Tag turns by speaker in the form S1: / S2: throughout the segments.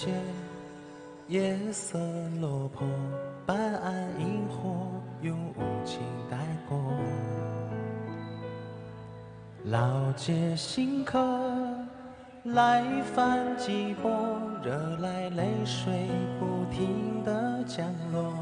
S1: 线，夜色落魄，半岸萤火用无情带过。老街新客来泛几波，惹来泪水不停的降落。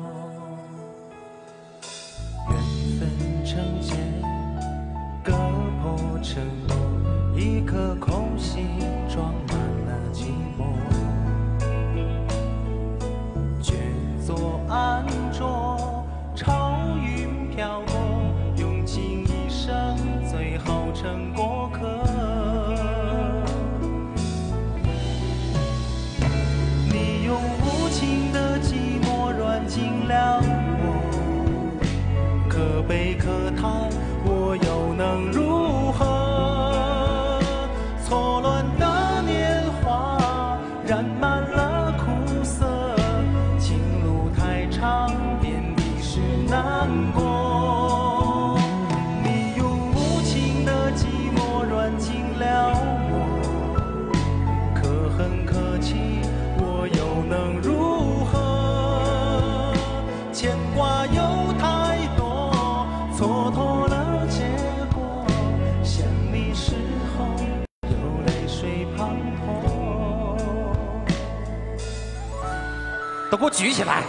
S2: 都给我举起来！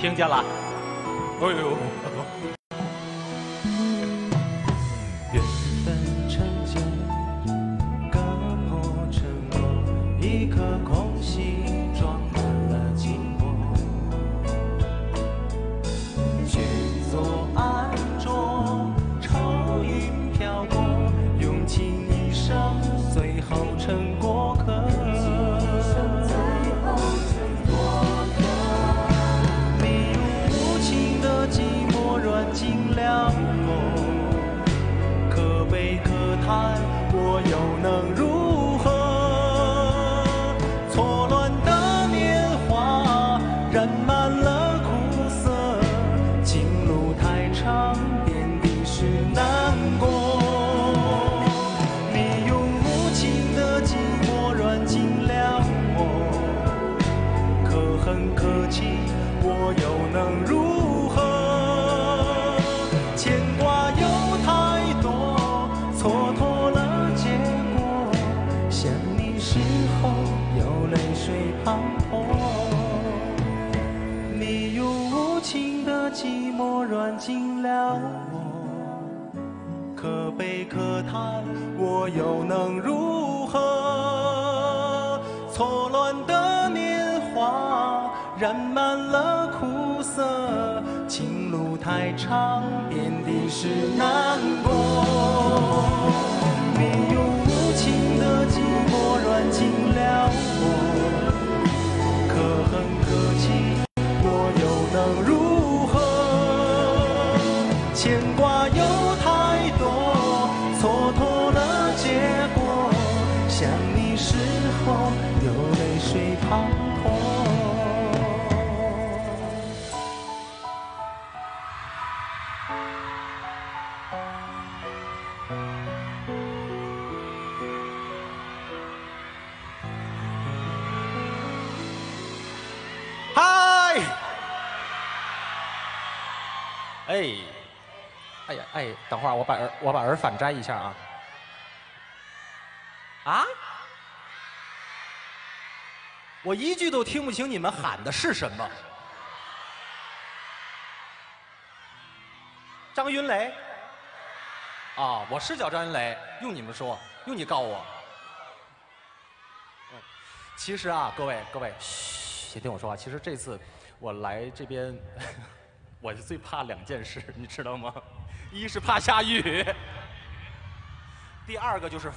S2: 听见了？哎呦，等会儿我把耳我把耳返摘一下啊。啊？我一句都听不清你们喊的是什么。张云雷？啊，我是叫张云雷，用你们说，用你告我。嗯，其实啊，各位各位，嘘，先听我说话。其实这次我来这边，我最怕两件事，你知道吗？一是怕下雨，第二个就是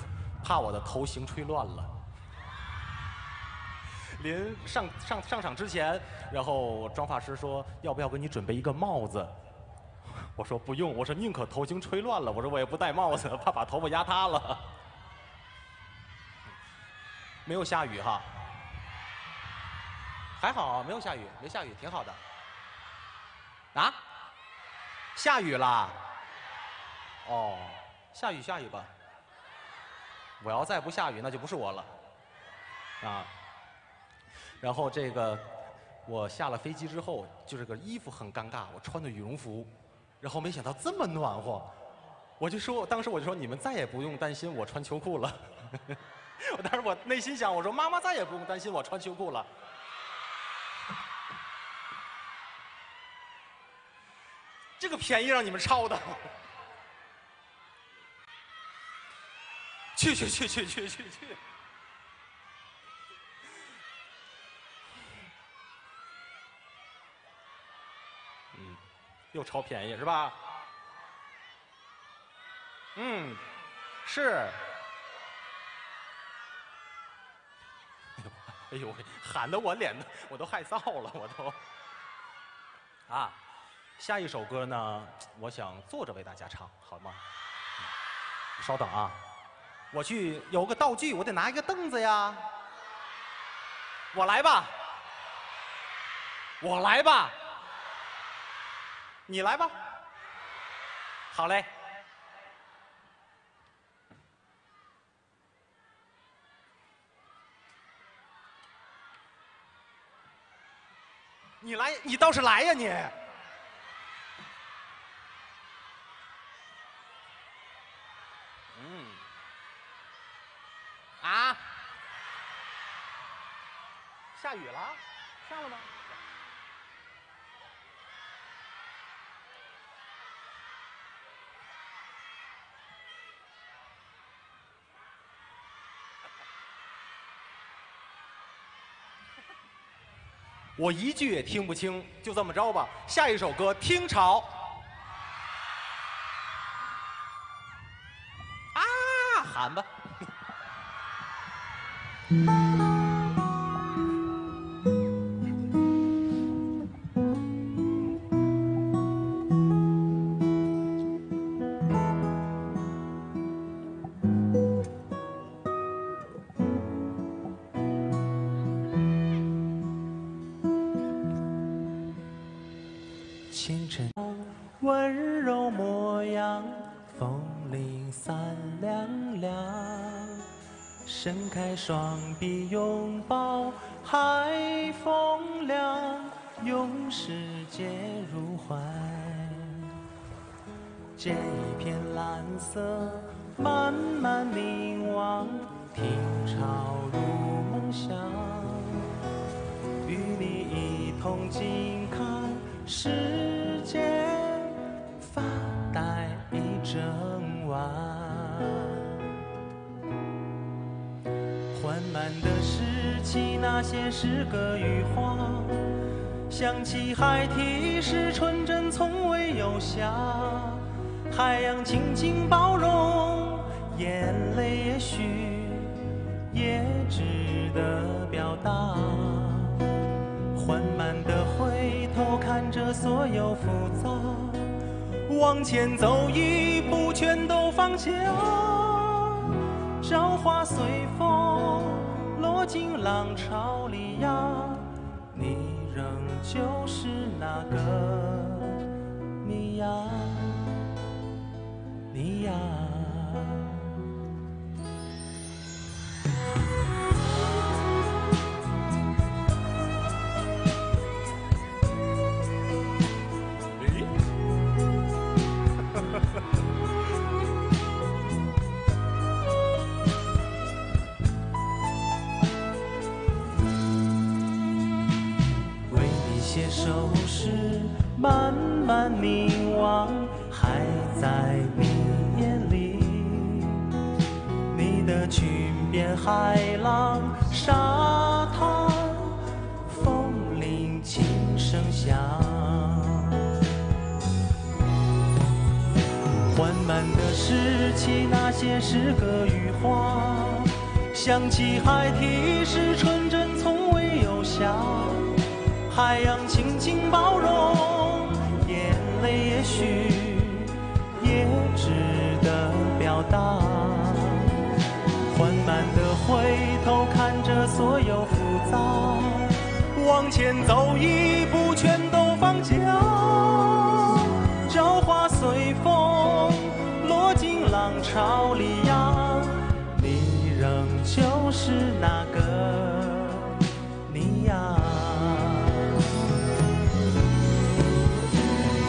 S2: 怕我的头型吹乱了。临上上上场之前，然后妆发师说要不要给你准备一个帽子？我说不用，我说宁可头型吹乱了，我说我也不戴帽子，怕把头发压塌了。没有下雨哈，还好没有下雨，没下雨，挺好的。啊？下雨啦？哦，下雨下雨吧。我要再不下雨，那就不是我了，啊。然后这个，我下了飞机之后，就这个衣服很尴尬，我穿的羽绒服，然后没想到这么暖和，我就说，当时我就说，你们再也不用担心我穿秋裤了。我当时我内心想，我说妈妈再也不用担心我穿秋裤了。这个便宜让你们抄的。去去去去去去去！嗯，又超便宜是吧？嗯，是。哎呦，喊的我脸都我都害臊了，我都。啊，下一首歌呢，我想坐着为大家唱，好吗？稍等啊。我去有个道具，我得拿一个凳子呀。我来吧，我来吧，你来吧。好嘞，你来，你倒是来呀你。下雨了，下了吗？我一句也听不清，就这么着吧。下一首歌，听潮。啊，喊吧。柔模样，风铃三两两，伸开双臂拥抱海风凉，用世界入怀。借一片蓝色，慢慢凝望，听潮入梦乡。与你一同静看世界缓。慢的拾起那些诗歌与花，想起孩提时纯真从未有瑕，海洋静静包容，眼泪也许也值得表达。缓慢的回头看着所有复杂，往前走一步全都放下，朝花随风。落进浪潮里呀，你仍旧是那个你呀，你呀。慢慢凝望，还在你眼里。你的裙边海浪，沙滩风铃轻声响。缓慢地拾起那些诗歌与画，想起孩提时纯真从未有瑕，海洋表达。缓慢地回头看着所有复杂，往前走一步全都放下。朝花随风落进浪潮里呀，你。
S1: 仍旧是那个你呀。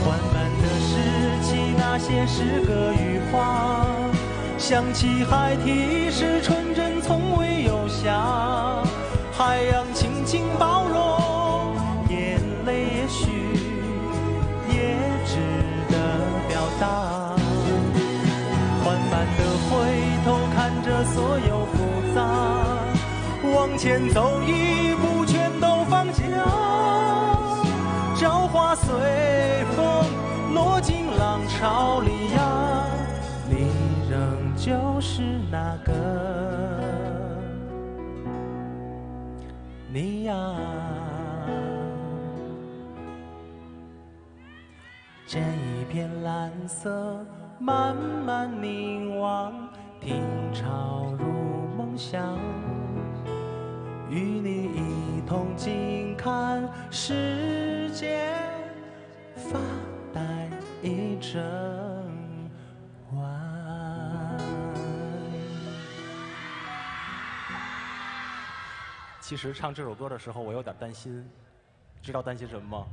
S1: 缓慢的拾起那些诗歌与画，想起孩提时纯真从未有瑕，海洋轻轻包容，眼泪也许也值得表达。缓慢地回头看着所有复杂，往前走一步，全都放下。朝花随风落进浪潮，就是那个你呀。这一片蓝色慢慢凝望，听潮入梦乡，与你一同静看世界发呆一整
S2: 其实唱这首歌的时候，我有点担心，知道担心什么吗？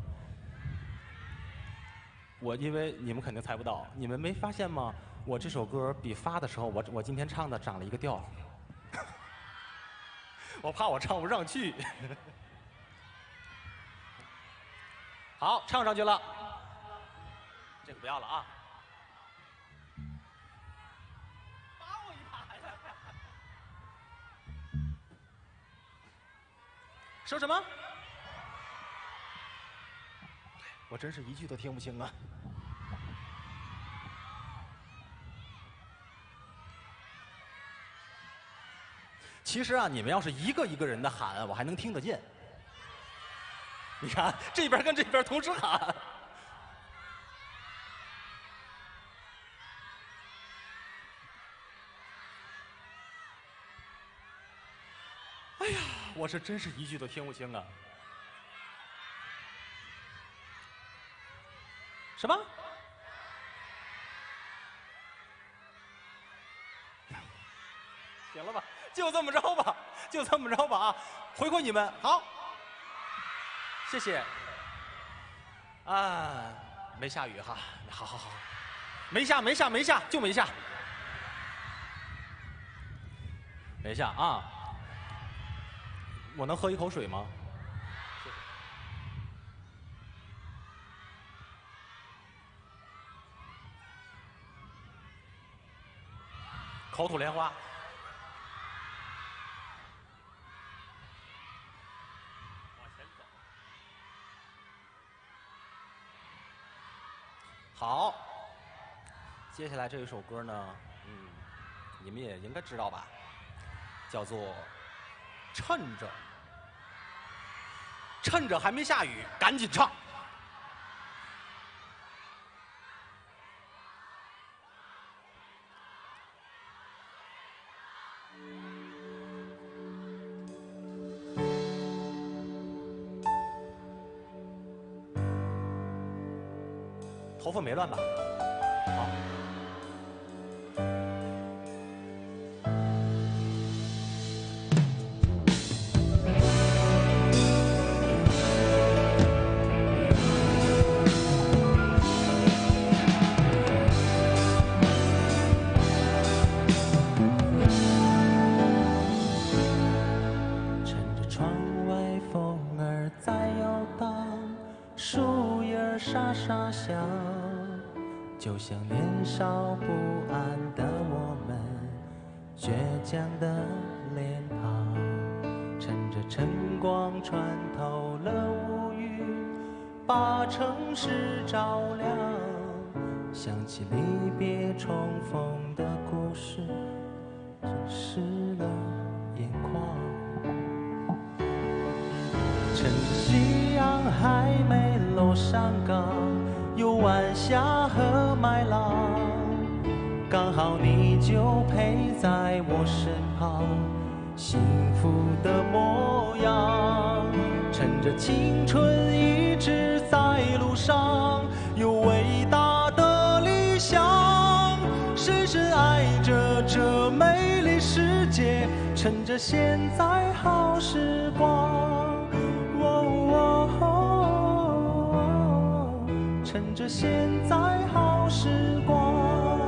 S2: 我因为你们肯定猜不到，你们没发现吗？我这首歌比发的时候，我我今天唱的涨了一个调，我怕我唱不上去。好，唱上去了，这个不要了啊。说什么？我真是一句都听不清啊！其实啊，你们要是一个一个人的喊，我还能听得见。你看，这边跟这边同时喊。我是真是一句都听不清啊！什么？行了吧，就这么着吧，就这么着吧啊！回馈你们，好，谢谢。啊，没下雨哈，好好好，没下没下没下，就没下，没下啊！我能喝一口水吗？口吐莲花。往前走。好，接下来这一首歌呢，嗯，你们也应该知道吧，叫做《趁着》，趁着还没下雨，赶紧唱。头发没乱吧？
S1: 叶儿沙沙响，就像年少不安的我们，倔强的脸庞。趁着晨光穿透了乌云，把城市照亮，想起离别重逢的故事，湿了眼眶。趁着夕阳还没落山岗，有晚霞和麦浪，刚好你就陪在我身旁，幸福的模样。趁着青春一直在路上，有伟大的理想，深深爱着这美丽世界。趁着现在好时光，趁着现在好时光。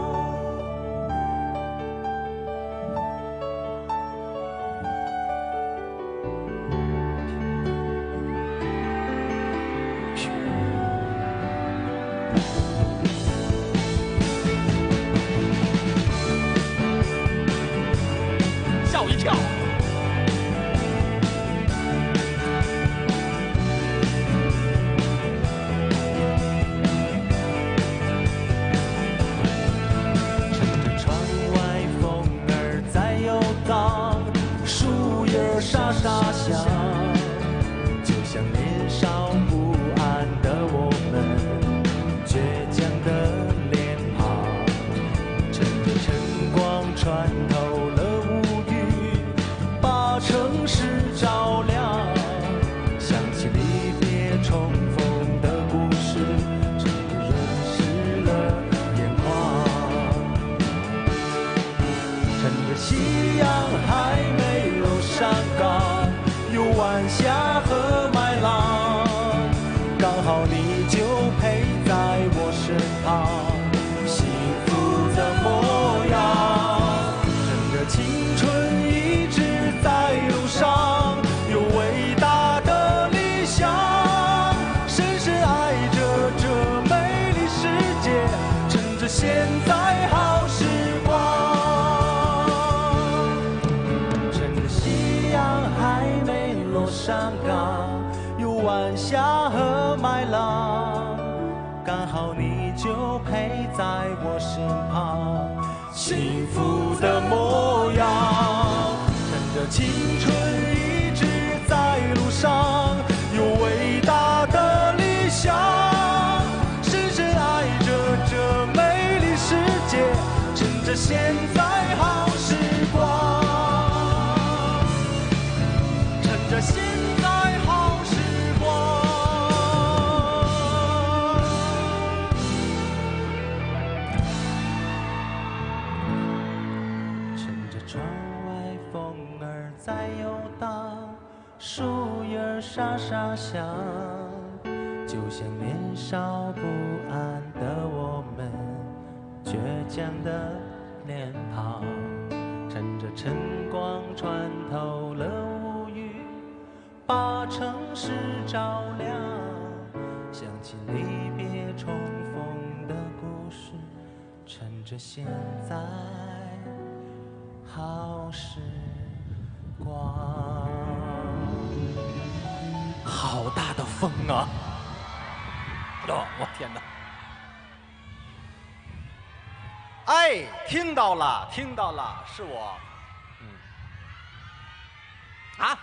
S1: 在我身旁，幸福的模样。趁着青春一直在路上，有伟大的理想，深深爱着这美丽世界，趁着现在好时光。趁着现
S2: 哦，我天哪！哎，听到了，听到了，是我。嗯。啊？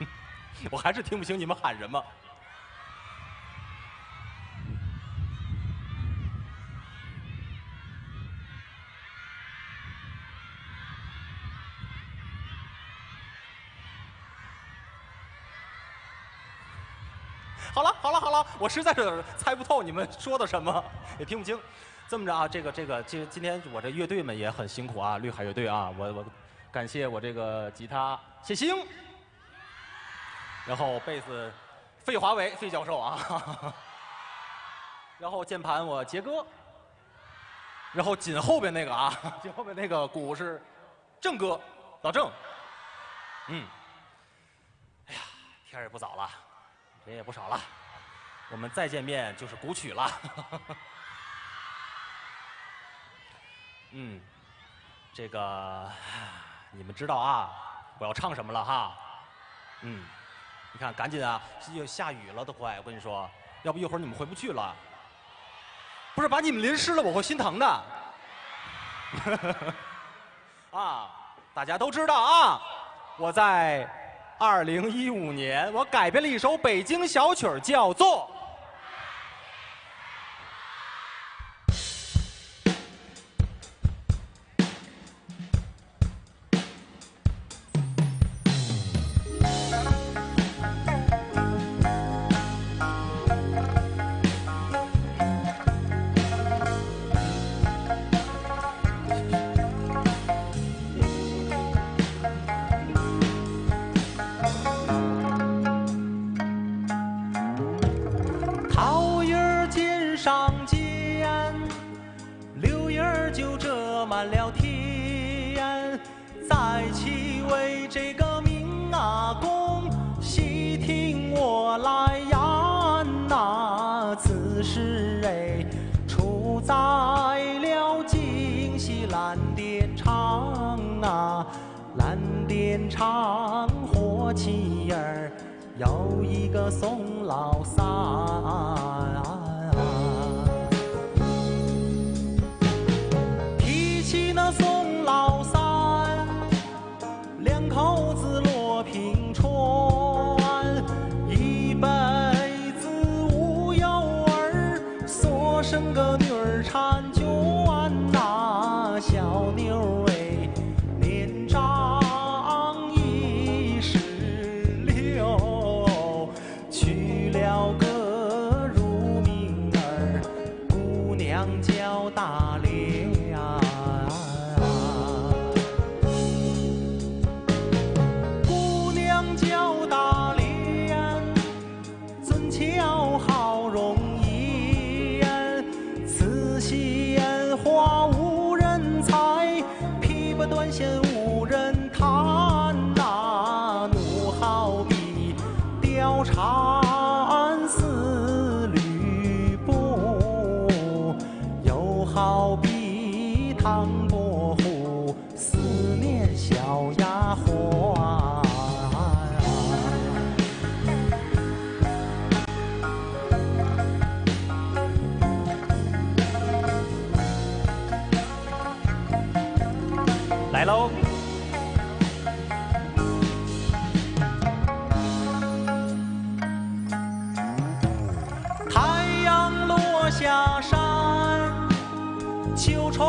S2: 我还是听不清你们喊什么。好了，好了，好了，我实在是猜不透你们说的什么，也听不清。这么着啊，这个这个，今今天我这乐队们也很辛苦啊，绿海乐队啊，我我感谢我这个吉他谢星，然后贝斯费华为费教授啊，然后键盘我杰哥，然后紧后边那个啊，紧后边那个鼓是郑哥老郑，嗯，哎呀，天也不早了。人也不少了，我们再见面就是古曲了。嗯，这个你们知道啊，我要唱什么了哈？嗯，你看，赶紧啊，要下雨了都快，我跟你说，要不一会儿你们回不去了。不是把你们淋湿了，我会心疼的。啊，大家都知道啊，我在。二零一五年，我改编了一首北京小曲儿，叫做
S1: 七儿有一个宋老三。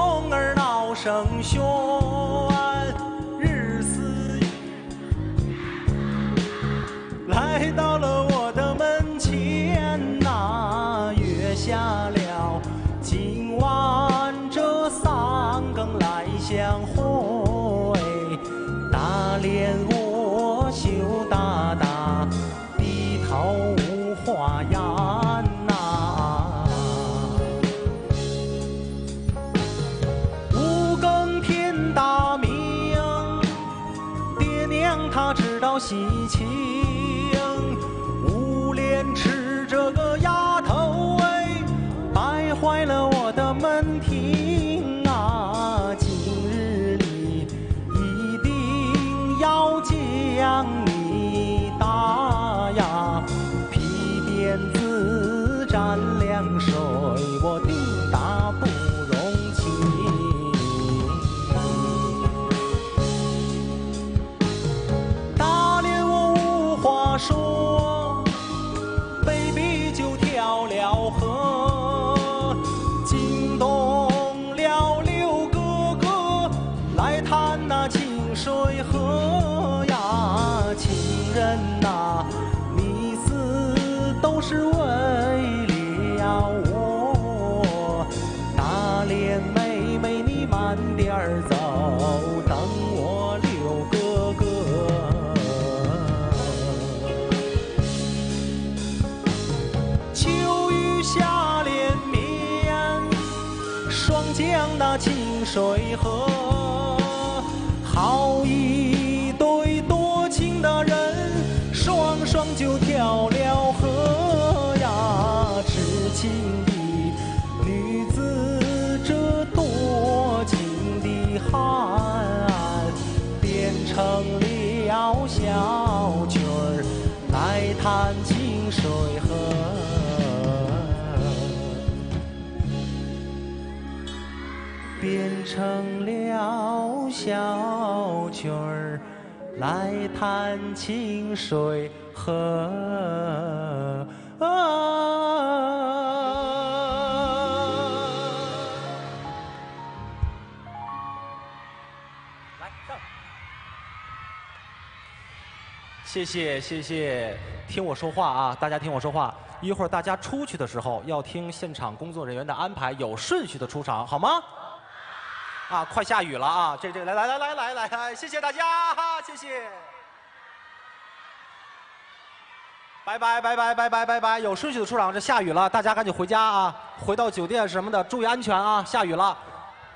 S1: 风儿闹声喧。清水河好一成了小曲儿来探清水河。啊谢谢谢谢听我说话啊大家听我说话。一会儿大家出去的时候要听现场工作人员的安排有顺序的出场好吗？啊，快下雨了啊！这这来来来来来来来，谢谢大家，哈，谢谢。
S2: 拜拜拜拜拜拜拜拜，有顺序的出场。这下雨了，大家赶紧回家啊，回到酒店什么的，注意安全啊！下雨了，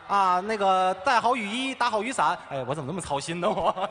S2: 啊，那个带好雨衣，打好雨伞。哎，我怎么那么操心呢？我。